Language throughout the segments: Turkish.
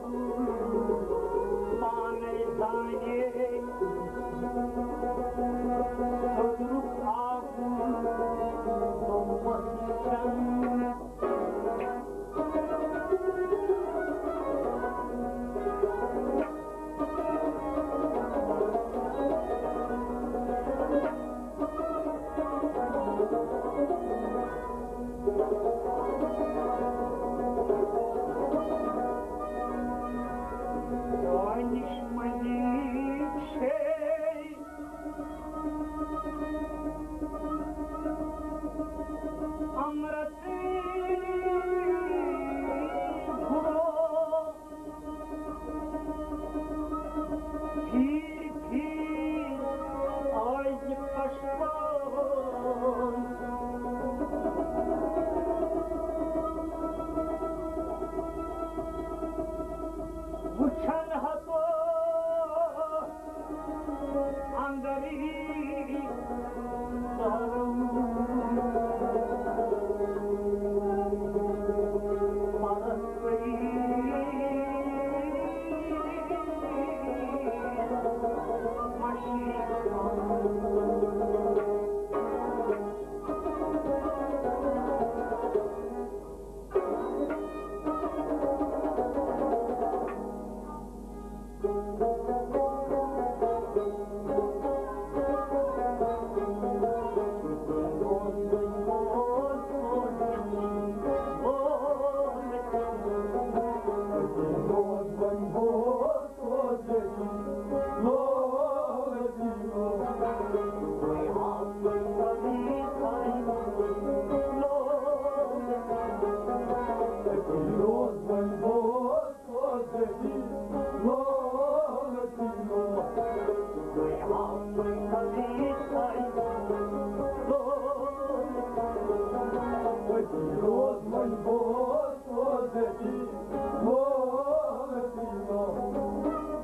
Oh. помнишь? Maybe.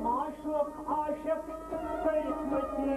عاشق عاشق سيفتي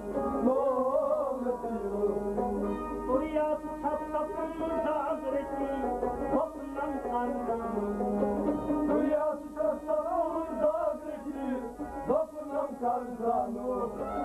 Lord.